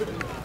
Thank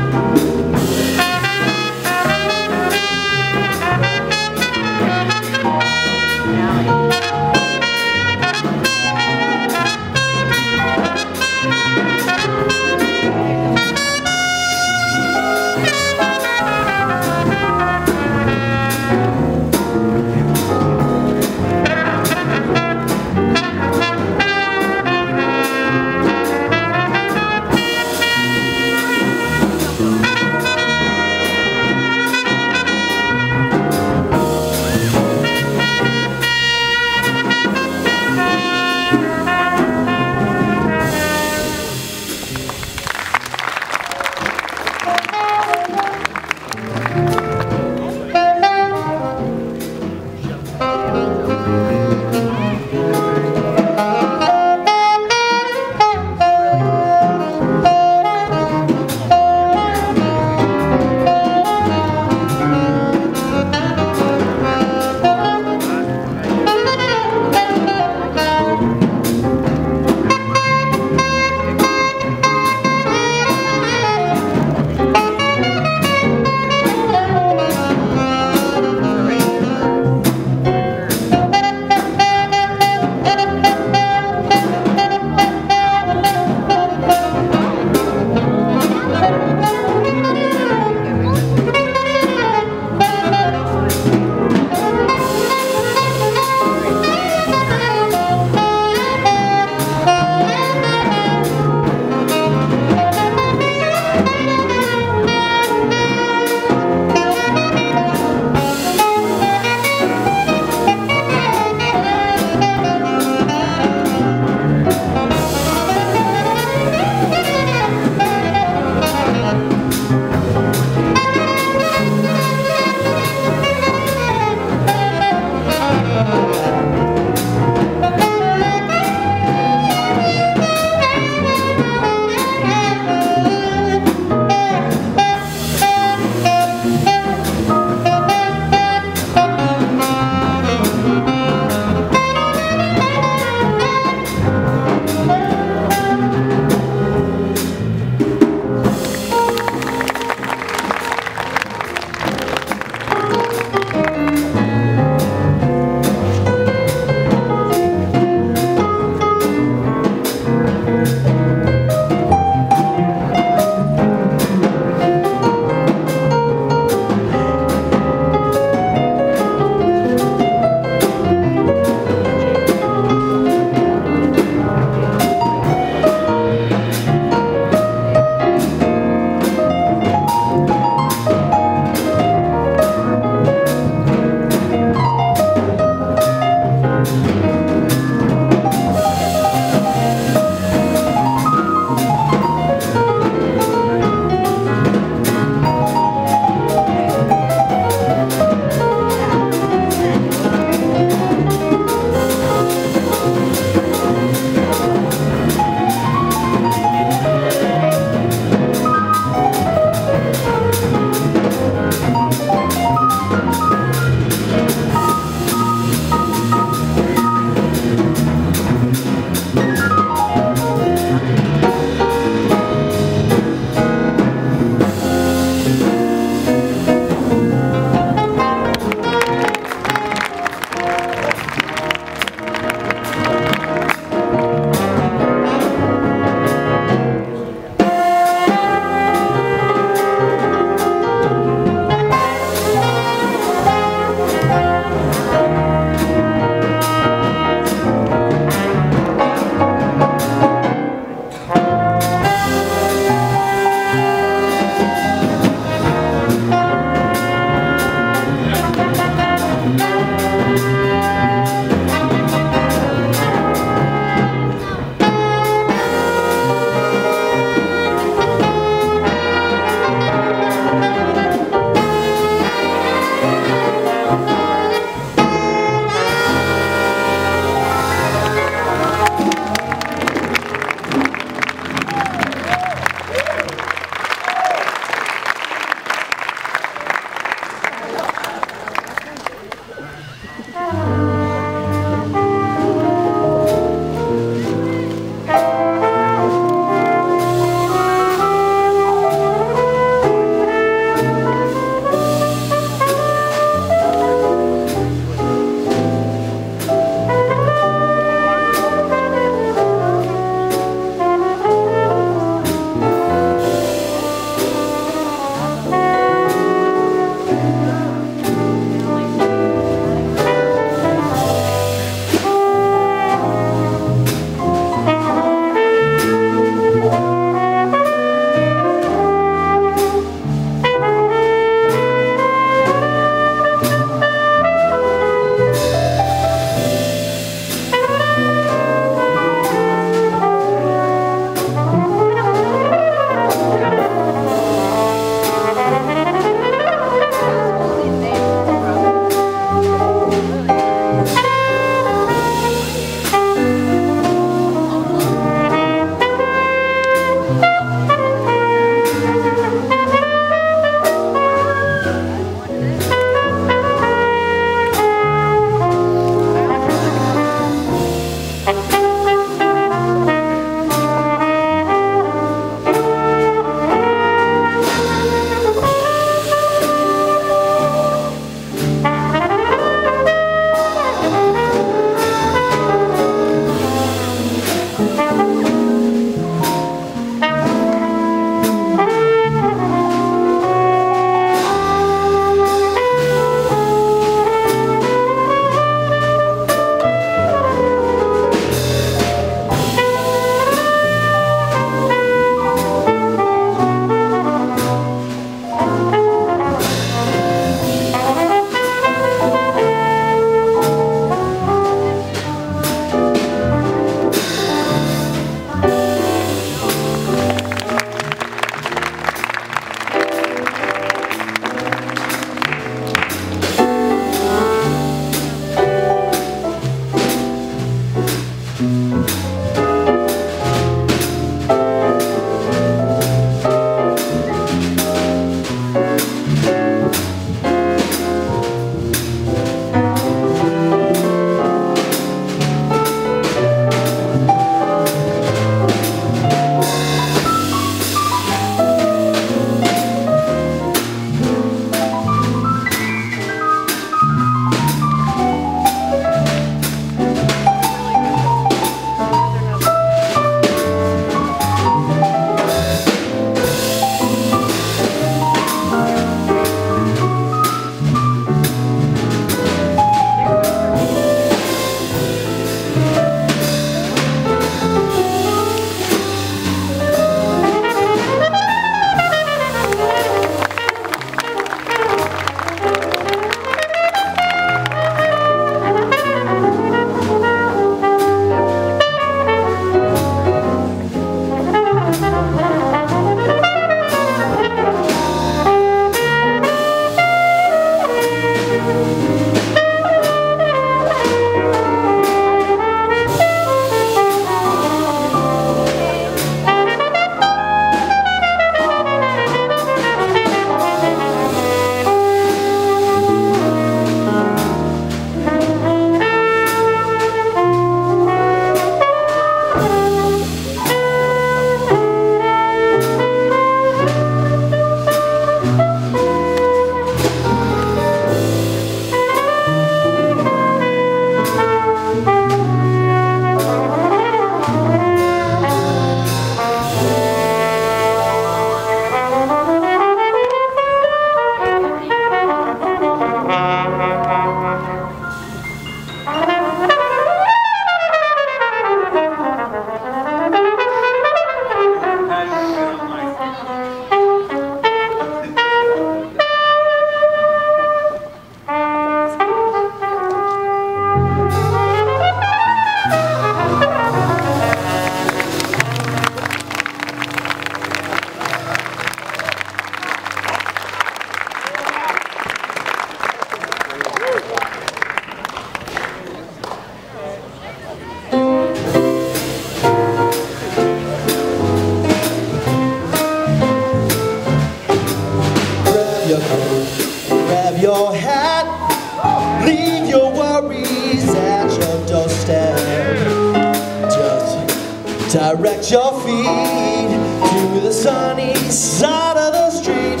Just direct your feet to the sunny side of the street.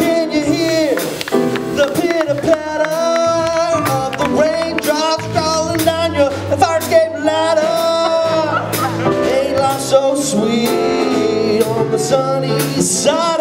Can you hear the pitter patter of the raindrops falling down your fire escape ladder? Ain't life so sweet on the sunny side?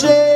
cheio.